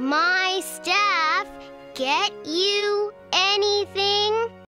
My staff get you